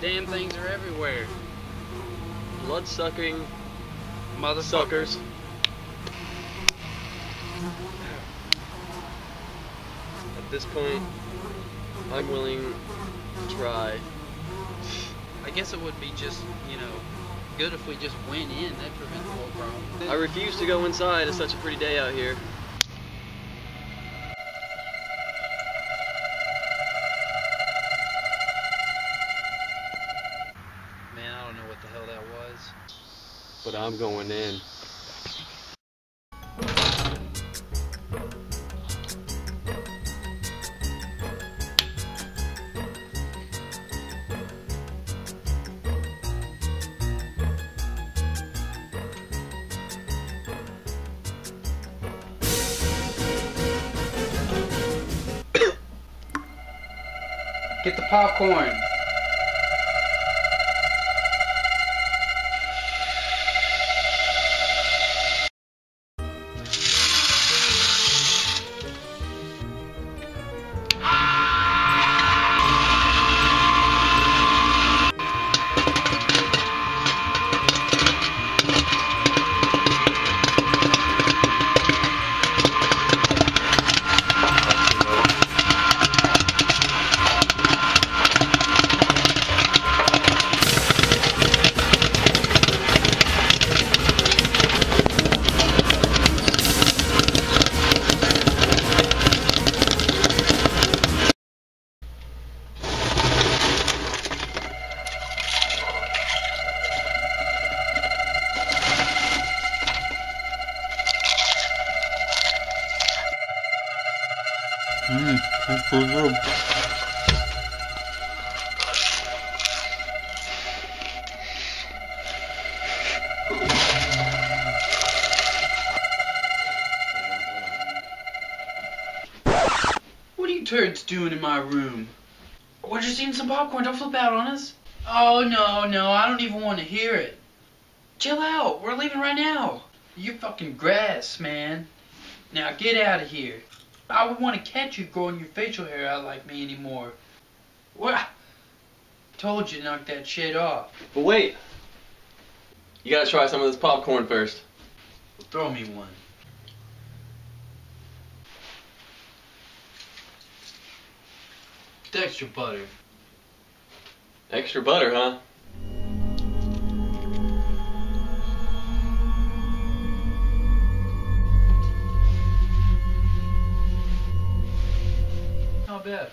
Damn things are everywhere. Blood sucking Motherfuckers. suckers. At this point, I'm willing to try. I guess it would be just, you know, good if we just went in. That'd prevent the whole problem. I refuse to go inside. It's such a pretty day out here. The hell that was. But I'm going in. Get the popcorn. That's so good. What are you turds doing in my room? We're just eating some popcorn. Don't flip out on us. Oh, no, no. I don't even want to hear it. Chill out. We're leaving right now. You're fucking grass, man. Now get out of here. I would want to catch you growing your facial hair out like me anymore. What? Told you to knock that shit off. But wait! You gotta try some of this popcorn first. Throw me one. Extra butter. Extra butter, huh? Bad.